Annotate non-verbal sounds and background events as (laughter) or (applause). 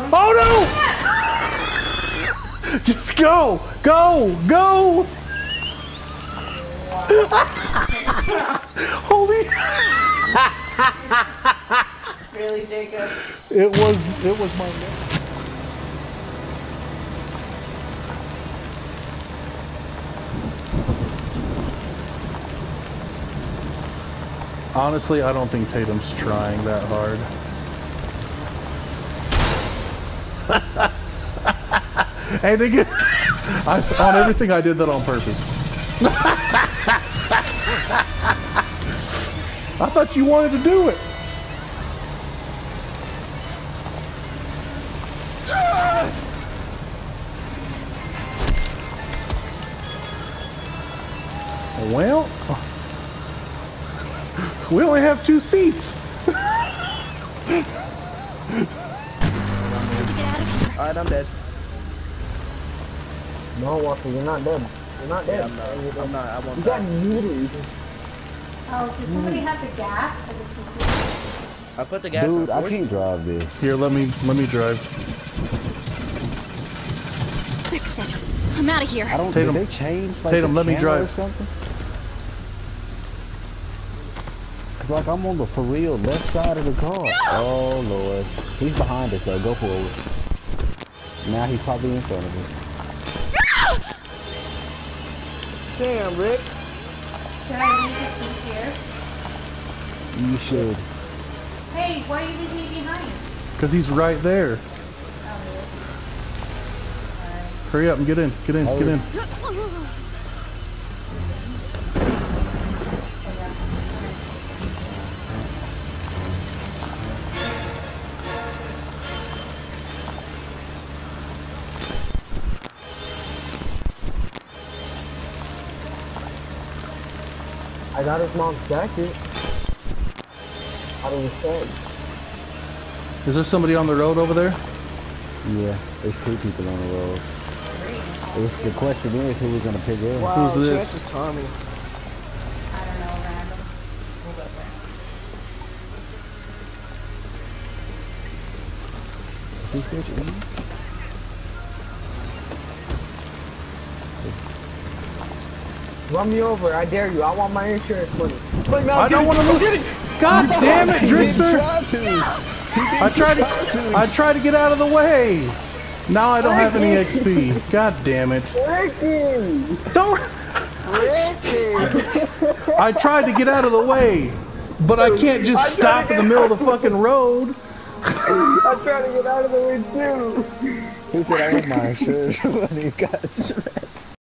Oh no! Just go! Go! Go! Holy! Really, Jacob? It was it was my. Honestly, I don't think Tatum's trying that hard. Hey, nigga, I, on everything I did that on purpose. I thought you wanted to do it. Well, we only have two seats. (laughs) Alright, I'm dead. No, Walker, you're not dead. You're not Yeah, dead. I'm not. I'm not. I won't You got die. meters. Oh, does somebody have the gas? I just confused. I put the gas Dude, on I can't drive this. Here, let me let me drive. Fixed it. I'm out of here. I don't. Tatum. Did they change like Tatum, the let me camera drive. or something? 'Cause, like I'm on the for real left side of the car. Oh lord, he's behind us though. Go forward. Now he's probably in front of us. Damn, Rick. Should I leave the key here? You should. Hey, why are you leave me behind? Cause he's right there. Oh, really? Hurry up and get in. Get in. Oh. Get in. (laughs) I got his mom's jacket. Out of the shed. Is there somebody on the road over there? Yeah, there's two people on the road. It's, the question is who we're gonna pick up. Wow, Who's this? Chance is Tommy. I don't know, random. We'll go there. Is this bitch in? Run me over, I dare you. I want my insurance money. But no, I don't want to lose. It. God damn it, Drinkster! I tried to. I tried to get out of the way. Now I don't have any XP. God damn it! Ricky! Don't. I tried to get out of the way, but I can't just stop in the middle of the fucking road. I tried to get out of the way too. He said I want my insurance (laughs) money. (laughs) God,